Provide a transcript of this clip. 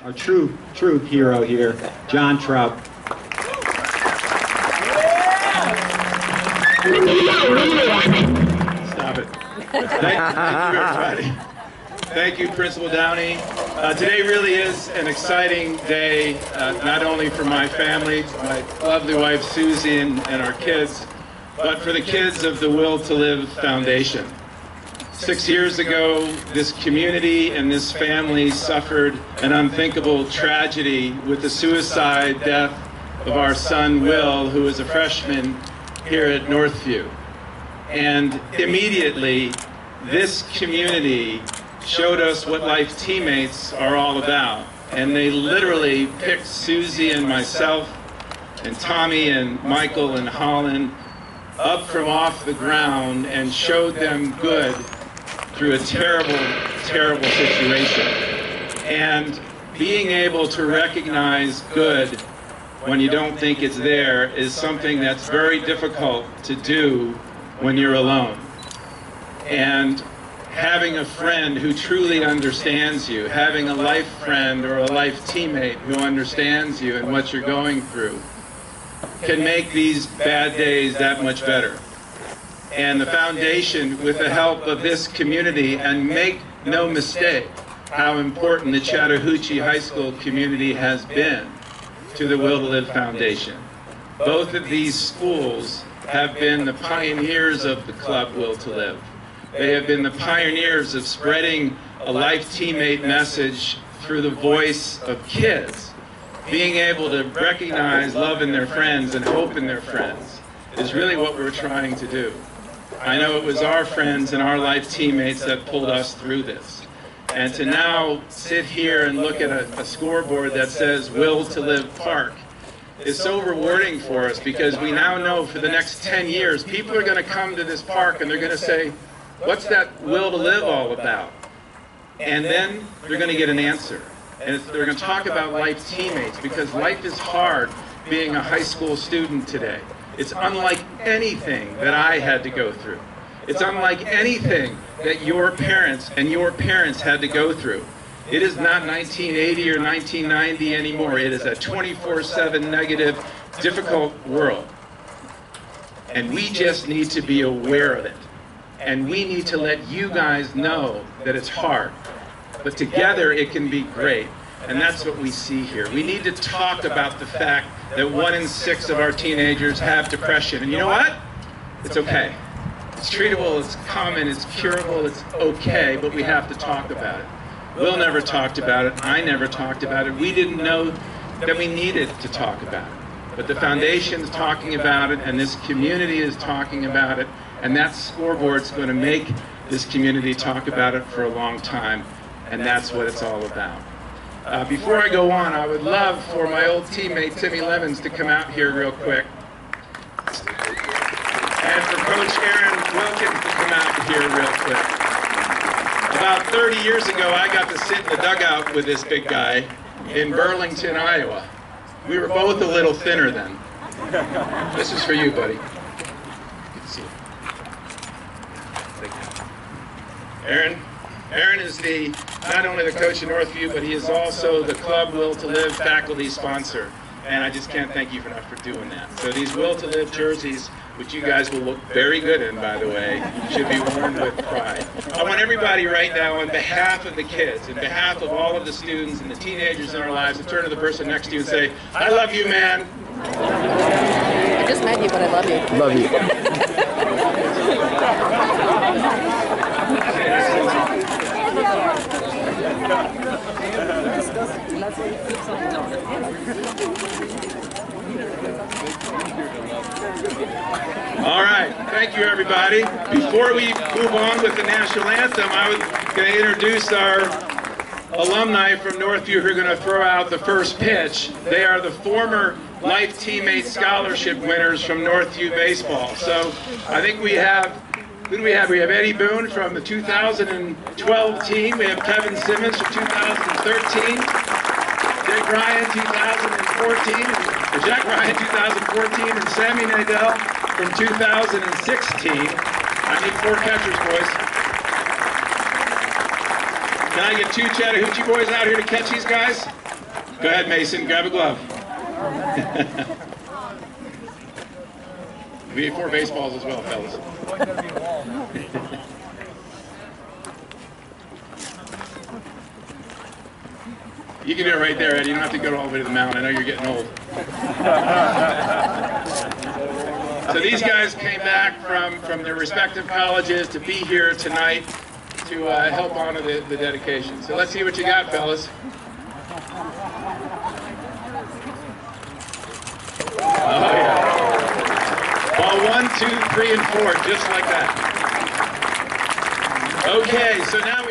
our true, true hero here, John Trout. Stop it. Thank, you, everybody. Thank you, Principal Downey. Uh, today really is an exciting day, uh, not only for my family, my lovely wife Susie and, and our kids, but for the kids of the Will to Live Foundation. Six years ago, this community and this family suffered an unthinkable tragedy with the suicide death of our son Will, who was a freshman here at Northview. And immediately, this community showed us what life teammates are all about. And they literally picked Susie and myself and Tommy and Michael and Holland up from off the ground and showed them good through a terrible, terrible situation. And being able to recognize good when you don't think it's there is something that's very difficult to do when you're alone. And having a friend who truly understands you, having a life friend or a life teammate who understands you and what you're going through, can make these bad days that much better. And the foundation, with the help of this community, and make no mistake how important the Chattahoochee High School community has been to the Will to Live Foundation. Both of these schools have been the pioneers of the club Will to Live. They have been the pioneers of spreading a life teammate message through the voice of kids. Being able to recognize love in their friends and hope in their friends is really what we're trying to do. I know it was our friends and our life teammates that pulled us through this. And to now sit here and look at a, a scoreboard that says Will to Live Park is so rewarding for us because we now know for the next 10 years, people are going to come to this park and they're going to say, what's that will to live all about? And then they're going to get an answer. And they're going to talk about life teammates because life is hard being a high school student today. It's unlike anything that I had to go through. It's unlike anything that your parents and your parents had to go through. It is not 1980 or 1990 anymore. It is a 24-7 negative, difficult world. And we just need to be aware of it. And we need to let you guys know that it's hard. But together it can be great. And that's what we see here. We need to talk about the fact that one in six of our teenagers have depression. And you know what? It's okay. It's treatable, it's common, it's curable, it's okay, but we have to talk about it. Will never talked about it. I never talked about it. We didn't know that we needed to talk about it. But the foundation's talking about it, and this community is talking about it, and that scoreboard's going to make this community talk about it for a long time, and that's what it's all about. Uh, before I go on, I would love for my old teammate Timmy Levens to come out here real quick. And for Coach Aaron Wilkins to come out here real quick. About 30 years ago, I got to sit in the dugout with this big guy in Burlington, Iowa. We were both a little thinner then. This is for you, buddy. Good to see you. Aaron, Aaron is the not only the coach of Northview, but he is also the Club Will to Live faculty sponsor. And I just can't thank you enough for doing that. So these Will to Live jerseys, which you guys will look very good in, by the way, should be worn with pride. I want everybody right now, on behalf of the kids, on behalf of all of the students and the teenagers in our lives, to turn to the person next to you and say, I love you, man. I just met you, but I love you. Love you. All right, thank you, everybody. Before we move on with the national anthem, I was going to introduce our alumni from Northview who are going to throw out the first pitch. They are the former Life Teammate Scholarship winners from Northview Baseball. So I think we have, who do we have? We have Eddie Boone from the 2012 team. We have Kevin Simmons from 2013. Jake Ryan 2014, and Jack Ryan 2014, and Sammy Nadell from 2016. I need four catchers, boys. Can I get two Chattahoochee boys out here to catch these guys? Go ahead, Mason. Grab a glove. we need four baseballs as well, fellas. You can do it right there, Eddie. You don't have to go all the way to the mound. I know you're getting old. So these guys came back from, from their respective colleges to be here tonight to uh, help honor the, the dedication. So let's see what you got, fellas. Two, three, and four, just like that. Okay, so now